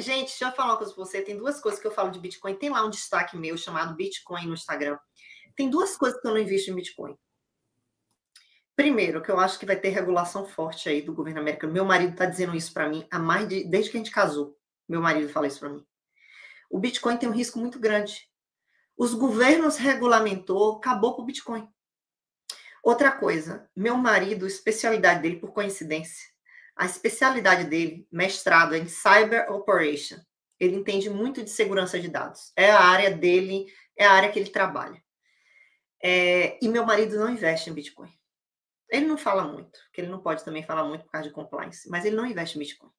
gente, deixa eu falar uma coisa para você. Tem duas coisas que eu falo de Bitcoin. Tem lá um destaque meu chamado Bitcoin no Instagram. Tem duas coisas que eu não invisto em Bitcoin. Primeiro, que eu acho que vai ter regulação forte aí do governo americano. Meu marido está dizendo isso para mim há mais de desde que a gente casou. Meu marido fala isso para mim. O Bitcoin tem um risco muito grande. Os governos regulamentou, acabou com o Bitcoin. Outra coisa, meu marido, especialidade dele, por coincidência, a especialidade dele, mestrado em Cyber Operation. Ele entende muito de segurança de dados. É a área dele, é a área que ele trabalha. É, e meu marido não investe em Bitcoin. Ele não fala muito, porque ele não pode também falar muito por causa de compliance, mas ele não investe em Bitcoin.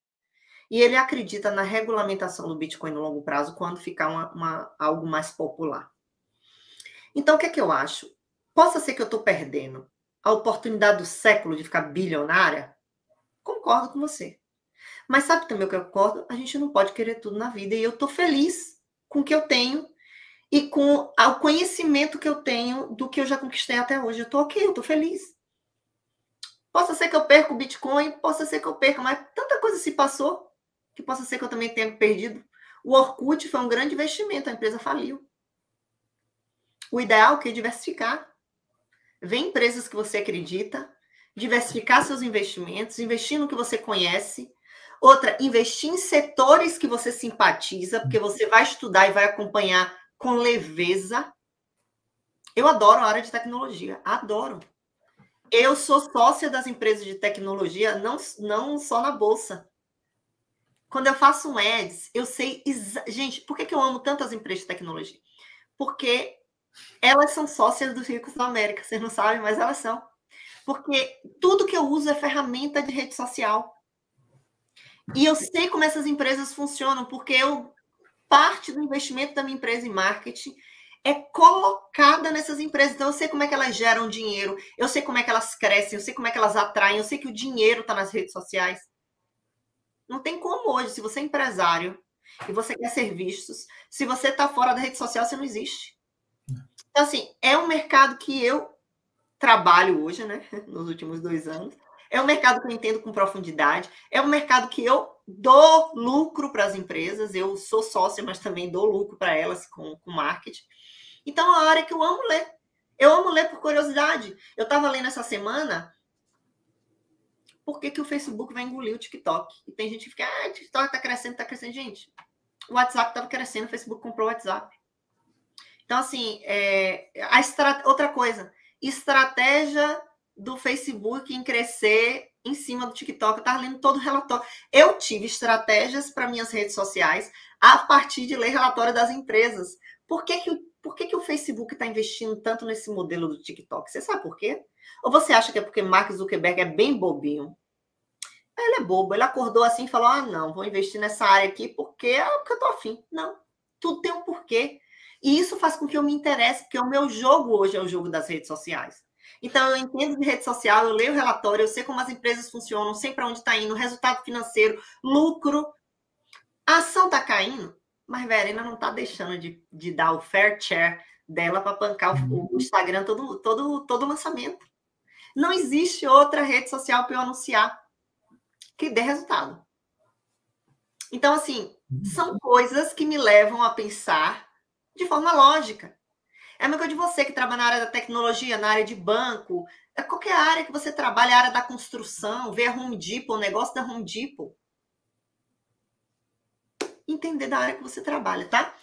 E ele acredita na regulamentação do Bitcoin no longo prazo quando ficar uma, uma, algo mais popular. Então, o que é que eu acho? Possa ser que eu estou perdendo a oportunidade do século de ficar bilionária? Concordo com você. Mas sabe também o que eu concordo? A gente não pode querer tudo na vida. E eu estou feliz com o que eu tenho e com o conhecimento que eu tenho do que eu já conquistei até hoje. Eu estou ok, eu estou feliz. Possa ser que eu perca o Bitcoin, possa ser que eu perca, mas tanta coisa se passou que possa ser que eu também tenha perdido. O Orkut foi um grande investimento, a empresa faliu. O ideal é, diversificar. Vem empresas que você acredita, diversificar seus investimentos, investir no que você conhece. Outra, investir em setores que você simpatiza, porque você vai estudar e vai acompanhar com leveza. Eu adoro a área de tecnologia, adoro. Eu sou sócia das empresas de tecnologia, não, não só na bolsa. Quando eu faço um ads, eu sei. Gente, por que, que eu amo tantas empresas de tecnologia? Porque elas são sócias dos ricos da América. Vocês não sabem, mas elas são. Porque tudo que eu uso é ferramenta de rede social. E eu sei como essas empresas funcionam, porque eu parte do investimento da minha empresa em marketing é colocada nessas empresas. Então, eu sei como é que elas geram dinheiro, eu sei como é que elas crescem, eu sei como é que elas atraem, eu sei que o dinheiro está nas redes sociais. Não tem como hoje, se você é empresário e você quer ser vistos, se você está fora da rede social, você não existe. Então, assim, é um mercado que eu trabalho hoje, né? Nos últimos dois anos. É um mercado que eu entendo com profundidade. É um mercado que eu dou lucro para as empresas. Eu sou sócia, mas também dou lucro para elas com, com marketing. Então, é a hora que eu amo ler. Eu amo ler por curiosidade. Eu estava lendo essa semana por que, que o Facebook vai engolir o TikTok. E tem gente que fica, ah, o TikTok está crescendo, está crescendo. Gente, o WhatsApp estava crescendo, o Facebook comprou o WhatsApp. Então, assim, é, a outra coisa, estratégia do Facebook em crescer em cima do TikTok. Eu estava lendo todo o relatório. Eu tive estratégias para minhas redes sociais a partir de ler relatório das empresas. Por que, que, por que, que o Facebook está investindo tanto nesse modelo do TikTok? Você sabe por quê? Ou você acha que é porque Mark Zuckerberg é bem bobinho? Ele é bobo. Ele acordou assim e falou: Ah, não, vou investir nessa área aqui porque é o que eu tô afim. Não. Tudo tem um porquê. E isso faz com que eu me interesse, porque o meu jogo hoje é o jogo das redes sociais. Então, eu entendo de rede social, eu leio o relatório, eu sei como as empresas funcionam, sei para onde está indo, resultado financeiro, lucro. A ação está caindo, mas Verena não está deixando de, de dar o fair share dela para bancar o, o, Instagram todo, todo, todo lançamento. Não existe outra rede social para eu anunciar que dê resultado. Então, assim, são coisas que me levam a pensar de forma lógica. É a mesma coisa de você que trabalha na área da tecnologia, na área de banco, é qualquer área que você trabalha, a área da construção, ver a Home Depot, o negócio da Home Depot. Entender da área que você trabalha, tá?